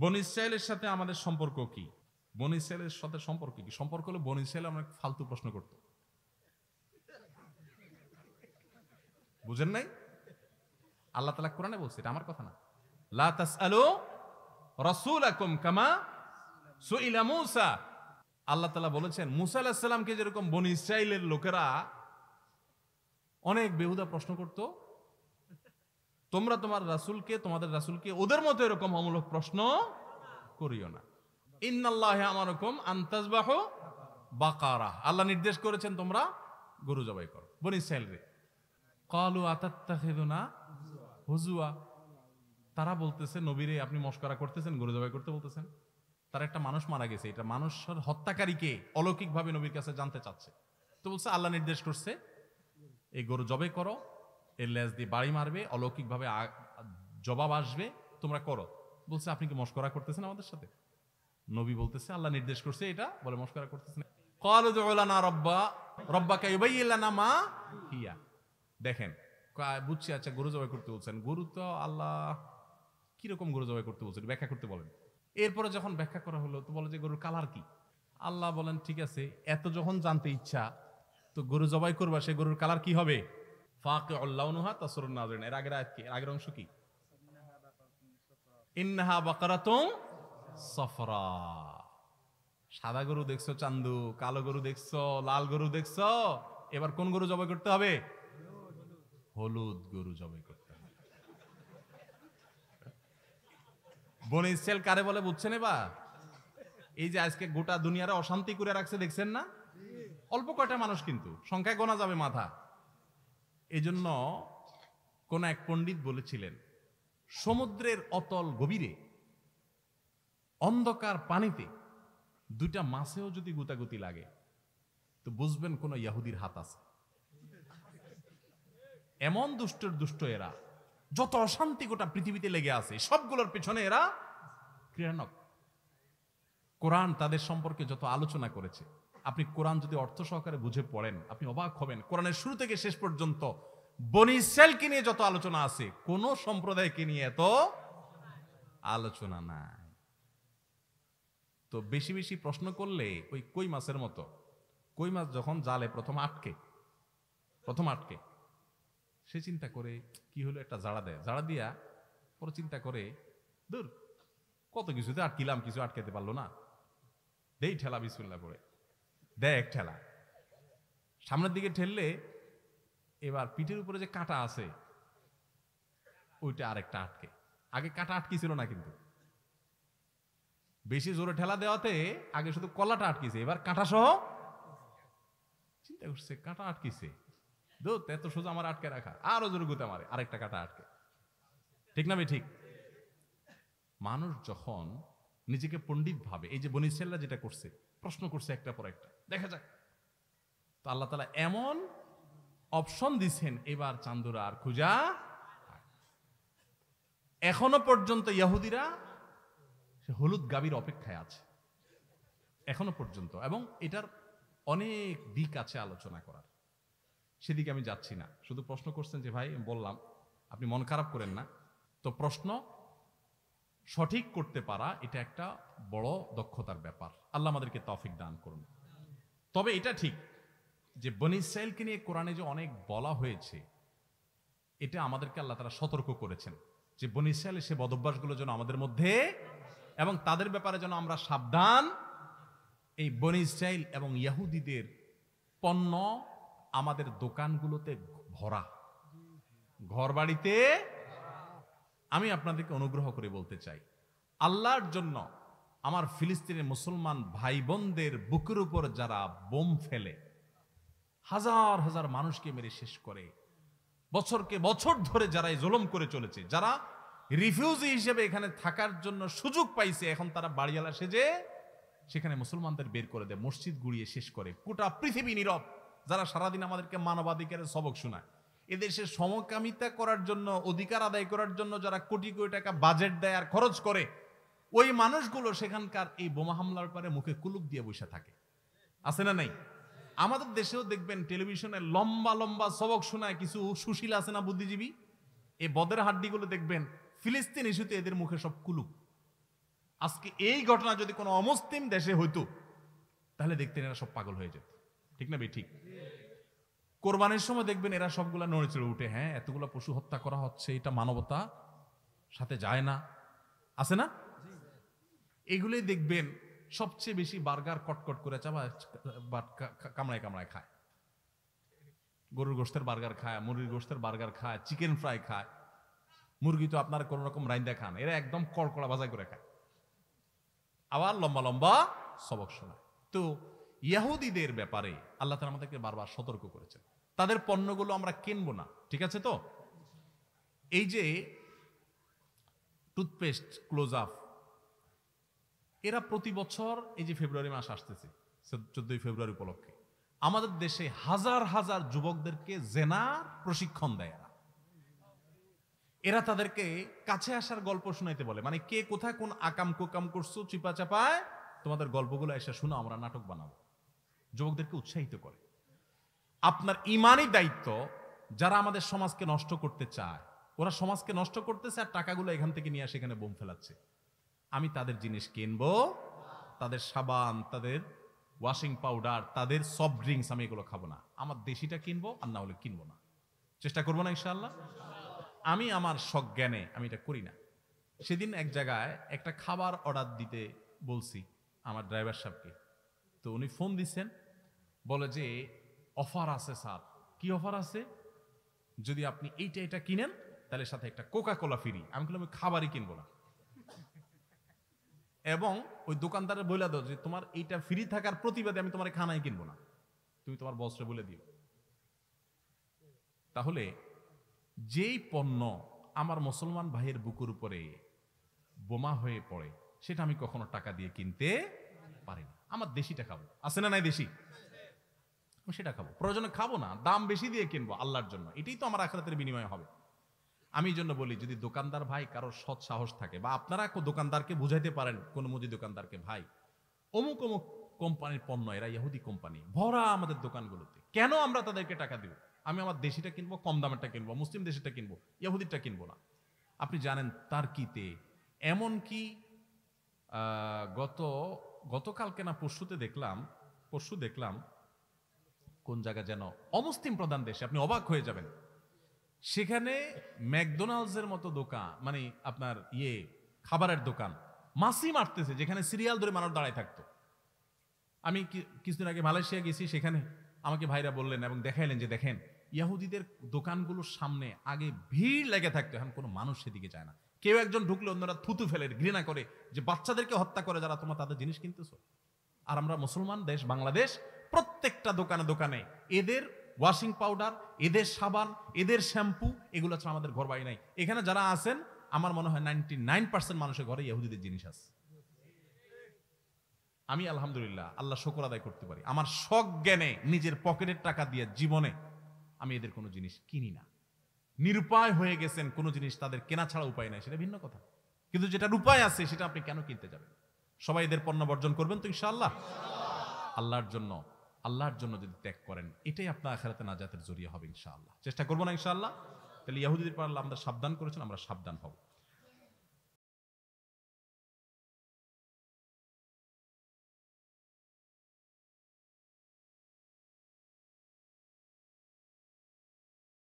বন ইসরায়েলের সাথে আমাদের সম্পর্ক কি? বন ইসরায়েলের সাথে সম্পর্ক কি? সম্পর্ক হলো বন ইসরায়েল অনেক ফালতু প্রশ্ন করত। বুঝেন নাই? আল্লাহ তালা কোরআনে বলছে, এটা আমার কথা না। লা তাসআলু রাসূলাকুম কামা সুইলা মূসা। আল্লাহ তালা বলেছেন, মুসা আলাহিস সালামকে যেরকম বন ইসরায়েলের লোকেরা অনেক বেহুদা প্রশ্ন করত তোমরা তোমার রাসূলকে, তোমাদের রাসূলকে, ওদের মতো এরকম অমূলক প্রশ্ন করিও না। ইন্নাল্লাহে আমারকম আন্তাজবাহ বাকারা। আল্লাহ নির্দেশ করেছেন তোমরা গরু জবাই করো। বন ইসরায়েল রে, কালু আতাত্তাখিদুনা হুজুয়া। তারা বলতেছে, নবীরে আপনি মস্করা করতেছেন, গরু জবাই করতে বলতেছেন। তার একটা মানুষ মারা গেছে। এটা মানুষের হত্যাকারীকে অলৌকিকভাবে নবীর কাছে জানতে চাচ্ছে। তো বলছে, আল্লাহ নির্দেশ করছে, এই গরু জবে করো। এর লেজ দিয়ে বাড়ি মারবে, অলৌকিকভাবে জবাব আসবে, তোমরা করো। বলছে, আপনি কি মস্করা করতেছেন আমাদের সাথে? নবী বলতেছে, আল্লাহ নির্দেশ করছে এটা। বলে, মস্করা করতেছেন। ক্বালু দু'উ লানা রব্বা, রব্বাকা ইউবাইয়িন মা হিয়া। দেখেন বুঝছি আচ্ছা গরু জবাই করতে বলছেন। গরু তো আল্লাহ, কীরকম গরু জবাই করতে বলছেন ব্যাখ্যা করতে বলেন। এরপরে যখন ব্যাখ্যা করা হলো, তো বলে যে, গরুর কালার কি? আল্লাহ বলেন, ঠিক আছে, এত যখন জানতে ইচ্ছা, তো গরু জবাই করবা, সে গরুর কালার কি হবে? নাজরিন। এর আগের আয়াত কি? এর আগের অংশ কি? ইন্নাহা সফরা। সাদা গরু দেখছ চান্দু, কালো গরু দেখছ, লাল গরু দেখছ? এবার কোন গরু জবাই করতে হবে? হলুদ গরু জবাই করতে হবে। বনে ইসরায়েল কারে বলে বুঝছেন এবার? এই যে আজকে গোটা দুনিয়ারে অশান্তি করে রাখছে, দেখছেন না? অল্প কয়টা মানুষ কিন্তু, সংখ্যায় গোনা যাবে মাথা। এই জন্য কোন এক পণ্ডিত বলেছিলেন, সমুদ্রের অতল গভীরে, অন্ধকার পানিতে দুইটা মাছেও যদি গুতাগুতি লাগে, তো বুঝবেন কোন ইয়াহুদির হাত আছে। এমন দুষ্টর দুষ্ট এরা, যত অশান্তি গোটা পৃথিবীতে লেগে আছে, সবগুলোর পেছনে এরা ক্রীড়ানক। কোরআন তাদের সম্পর্কে যত আলোচনা করেছে আপনি কোরআন যদি অর্থ সহকারে বুঝে পড়েন, আপনি অবাক হবেন। কোরআনের শুরু থেকে শেষ পর্যন্ত বনি ইসরায়েলকে নিয়ে যত আলোচনা আছে, কোন সম্প্রদায়কে নিয়ে এত আলোচনা নাই। তো বেশি বেশি প্রশ্ন করলে ওই কই মাছের মতো? কই মাছ যখন জালে প্রথম আটকে প্রথম আটকে, সে চিন্তা করে, কি হলো একটা জাড়া দেয়? জাড়া দিয়া পরে চিন্তা করে দূর কত কিছুতে আটকিলাম, কিছু আটকাতে পারল না। দেই ঠেলা বিসমিল্লা করে দেখ ঠেলা। সামনের দিকে ঠেললে এবার পিঠের উপরে যে কাঁটা আছে, ওইটা আরেকটা আটকে। আগে কাঁটা আটকি ছিল না কিন্তু। বেশি জোরে ঠেলা দেওয়াতে আগে শুধু কলাটা আটকিছে, এবার কাঁটা সহ চিন্তা করছে, কাঁটা আটকিছে। দোত এত সোজা আমার আটকে রাখা। আরও জোরে গুতে মারে, আরেকটা কাঁটা আটকে। ঠিক না ঠিক? মানুষ যখন নিজেকে পণ্ডিত ভাবে এই যে বনিসেল্লা যেটা করছে প্রশ্ন করছে একটা পর একটা। দেখা যাক। তো আল্লাহ তালা এমন অপশন দিছেন, এবার চান্দুরা আর খুঁজা এখনও পর্যন্ত ইয়াহুদিরা সে হলুদ গাবির অপেক্ষায় আছে। এখনও পর্যন্ত। এবং এটার অনেক দিক আছে আলোচনা করার। সেদিকে আমি যাচ্ছি না। শুধু প্রশ্ন করছেন যে, ভাই, বললাম, আপনি মন খারাপ করেন না। তো প্রশ্ন সঠিক করতে পারা, এটা একটা বড় দক্ষতার ব্যাপার। আল্লাহ আমাদেরকে তফিক দান করুন। তবে এটা ঠিক যে বনি নিয়ে কোরআনে যে অনেক বলা হয়েছে, এটা আমাদেরকে আল্লাহ তারা সতর্ক করেছেন যে বনি সে বদভ্যাসগুলো যেন আমাদের মধ্যে এবং তাদের ব্যাপারে যেন আমরা সাবধান, এই বনি এবং ইয়াহুদিদের পণ্য আমাদের দোকানগুলোতে ভরা। ঘর বাড়িতে আমি আপনাদেরকে অনুগ্রহ করে বলতে চাই, আল্লাহর জন্য আমার ফিলিস্তিনের মুসলমান ভাই বোনদের বুকের উপর যারা বোম ফেলে, হাজার হাজার মানুষকে মেরে শেষ করে, বছরকে বছর ধরে যারা এই জুলুম করে চলেছে, যারা রিফিউজি হিসেবে এখানে থাকার জন্য সুযোগ পাইছে, এখন তারা বাড়িওয়ালা সেজে সেখানে মুসলমানদের বের করে দেয়, মসজিদ গুড়িয়ে শেষ করে, গোটা পৃথিবী নীরব, যারা সারাদিন আমাদেরকে মানবাধিকারের সবক শোনায়। এদেশে সমকামিতা করার জন্য, অধিকার আদায় করার জন্য যারা কোটি কোটি টাকা বাজেট দেয় আর খরচ করে, ওই মানুষগুলো সেখানকার এই বোমা হামলার পরে মুখে কুলুপ দিয়ে বসে থাকে। আছে না নাই? আমাদের দেশেও দেখবেন টেলিভিশনে লম্বা লম্বা সবক শোনায় কিছু সুশীল আছে না বুদ্ধিজীবী? এই বদের হাড্ডিগুলো দেখবেন, ফিলিস্তিন ইস্যুতে এদের মুখে সব কুলুপ। আজকে এই ঘটনা যদি কোনো অমুসলিম দেশে হইতো, তাহলে দেখতেন এরা সব পাগল হয়ে যেত। ঠিক না বে ঠিক। কোরবানির সময় দেখবেন এরা সবগুলা নড়ে চড়ে উঠে হ্যাঁ এতগুলো পশু হত্যা করা হচ্ছে, এটা মানবতা, সাথে যায় না। আছে না? এগুলোই দেখবেন সবচেয়ে বেশি বার্গার কটকট করে চাবা কামড়ায় কামড়ায় খায়। গরুর গোস্তের বার্গার খায়, মুরগির গোস্তের বার্গার খায়, চিকেন ফ্রাই খায়। মুরগি তো আপনার কোন রকম রাইন্দা খান এরা একদম কড়কড়া বাজাই করে খায়। আবার লম্বা লম্বা সবক শোনায়। তো ইয়াহুদিদের ব্যাপারে আল্লাহ তালা আমাদেরকে বারবার সতর্ক করেছেন। তাদের পণ্যগুলো আমরা কিনবো না। ঠিক আছে তো? এই যে টুথপেস্ট ক্লোজ আপ এরা প্রতি বছর এই যে ফেব্রুয়ারি মাস আসতেছে, চোদ্দই ফেব্রুয়ারি উপলক্ষে, আমাদের দেশে হাজার হাজার যুবকদেরকে জেনার প্রশিক্ষণ দেয় এরা। এরা তাদেরকে কাছে আসার গল্প শোনাইতে বলে মানে কে কোথায় কোন আকাম কোকাম করছ, চিপা চাপায়, তোমাদের গল্পগুলো এসে শোনো, আমরা নাটক বানাবো। যুবকদেরকে উৎসাহিত করে। আপনার ইমানই দায়িত্ব যারা আমাদের সমাজকে নষ্ট করতে চায়। ওরা সমাজকে নষ্ট করতেছে আর টাকাগুলো এখান থেকে নিয়ে আসে এখানে বোম ফেলাচ্ছে। আমি তাদের জিনিস কিনবো, তাদের সাবান, তাদের ওয়াশিং পাউডার তাদের সফট ড্রিঙ্কস আমি এগুলো খাব না। আমার দেশিটা কিনবো আর না হলে কিনবো না। চেষ্টা করব না ইনশাআল্লাহ? আমি আমার সজ্ঞানে আমি এটা করি না। সেদিন এক জায়গায় একটা খাবার অর্ডার দিতে বলছি আমার ড্রাইভার সাহেবকে। তো উনি ফোন দিচ্ছেন, বলে যে অফার আছে, স্যার। কি অফার আছে? যদি আপনি এইটা, এটা কিনেন, তাহলে সাথে একটা কোকা কোলা ফ্রি আমি বললাম আমি খাবারই কিনবো না। এবং ওই দোকানদারের বলে দাও যে, তোমার এইটা ফ্রি থাকার প্রতিবাদে আমি তোমার খানায় কিনবো না। তুমি তোমার বসরে বলে দিও। তাহলে যেই পণ্য আমার মুসলমান ভাইয়ের বুকুর উপরে বোমা হয়ে পড়ে, সেটা আমি কখনো টাকা দিয়ে কিনতে পারি না আমার দেশিটা খাব। আছে না নাই দেশি? সেটা খাব। প্রয়োজনে খাব না, দাম বেশি দিয়ে কিনবো আল্লাহর জন্য। এটাই তো আমার আখরাতের বিনিময় হবে। আমি জন্য বলি, যদি দোকানদার ভাই কারোর সৎ সাহস থাকে, বা আপনারা দোকানদারকে বুঝাইতে পারেন কোন মুদি দোকানদারকে, ভাই, অমুক অমুক কোম্পানির পণ্য, এরা ইহুদি কোম্পানি, ভরা আমাদের দোকানগুলোতে। কেন আমরা তাদেরকে টাকা দিব? আমি আমার দেশিটা কিনবো, কম দামেরটা কিনবো, মুসলিম দেশিটা কিনবো, ইহুদিটা কিনবো না। আপনি জানেন তার কিতে, এমন কি গত গতকালকে না পরশুতে দেখলাম, পরশু দেখলাম কোন জায়গা যেন অমুসলিম প্রধান দেশে আপনি অবাক হয়ে যাবেন। সেখানে ম্যাকডোনাল্ডসের মতো দোকান মানে আপনার ইয়ে খাবারের দোকান মাসি মারতেছে যেখানে সিরিয়াল ধরে মানুষ দাঁড়ায় থাকতো। আমি কিছুদিন আগে মালয়েশিয়া গেছি, সেখানে আমাকে ভাইরা বললেন এবং দেখাইলেন যে দেখেন, ইয়াহুদিদের দোকানগুলোর সামনে আগে ভিড় লেগে থাকতো, এখন কোনো মানুষ সেদিকে যায় না। কেউ একজন ঢুকলে অন্যরা থুতু ফেলে, ঘৃণা করে যে বাচ্চাদেরকে হত্যা করে যারা তোমার তাদের জিনিস কিনতেছো। আর আমরা মুসলমান দেশ, বাংলাদেশ প্রত্যেকটা দোকানে দোকানে। এদের ওয়াশিং পাউডার এদের সাবান, এদের শ্যাম্পু এগুলো ছাড়া আমাদের ঘর বাড়ি নাই। এখানে যারা আছেন, আমার মনে হয় নাইনটি নাইন পার্সেন্ট মানুষের ঘরে ইহুদিদের জিনিস আছে। আমি আলহামদুলিল্লাহ, আল্লাহ শকর আদায় করতে পারি। আমার সজ্ঞানে নিজের পকেটের টাকা দিয়ে জীবনে আমি এদের কোনো জিনিস কিনি না। নিরুপায় হয়ে গেছেন, কোনো জিনিস তাদের কেনা ছাড়া উপায় নাই, সেটা ভিন্ন কথা। কিন্তু যেটার উপায় আছে, সেটা আপনি কেন কিনতে যাবেন? সবাই এদের পণ্য বর্জন করবেন তো ইনশাআল্লাহ? আল্লাহর জন্য আল্লাহর জন্য যদি ত্যাগ করেন, এটাই আপনার আখেরাতে নাজাতের জড়িয়ে হবে ইনশাআল্লাহ। চেষ্টা করব না ইনশাআল্লাহ? তাহলে ইয়াহুদিদের পর আল্লাহ আমরা সাবধান করেছেন, আমরা সাবধান হব।